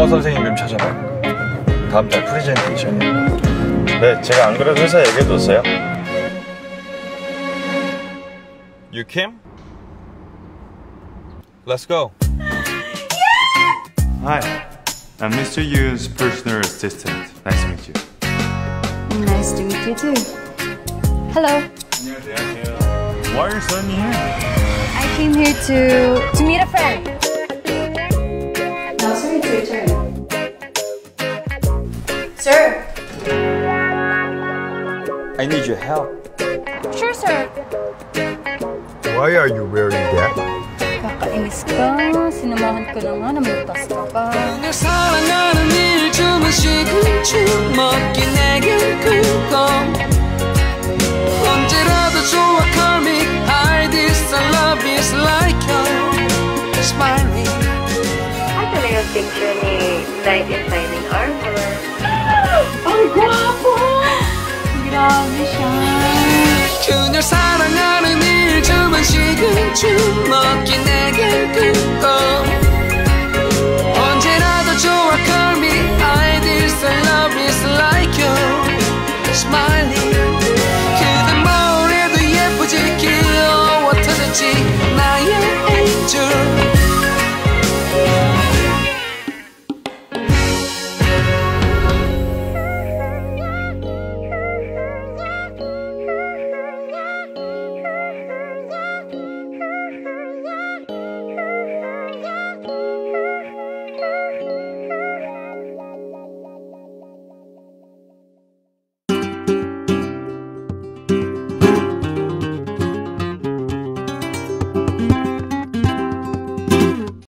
영어 선생님 좀 찾아봐. 다음 달 프레젠테이션이야. 네, 제가 안 그래도 회사 얘기해뒀어요. You Kim? Let's go. Hi, I'm Mr. Yu's personal assistant. Nice to meet you. Nice to meet you too. Hello. Why are you suddenly here? I came here to to meet a friend. Sir. I need your help. Sure, sir. Why are you wearing that? Kakainis ka. Sinamahan ka na nga, namutas ka pa. 널 사랑하는 일 주무시고 춤 먹기 내겐 그거 언제라도 좋아 call me Hi this I love is like you're smiling Ano na yung picture ni Knight in Shining Armor? 그녀 사랑하는 일 주무시고 춤 먹기 내겐 그거 언제라도 좋아 call me Hi this I love is like you're smiling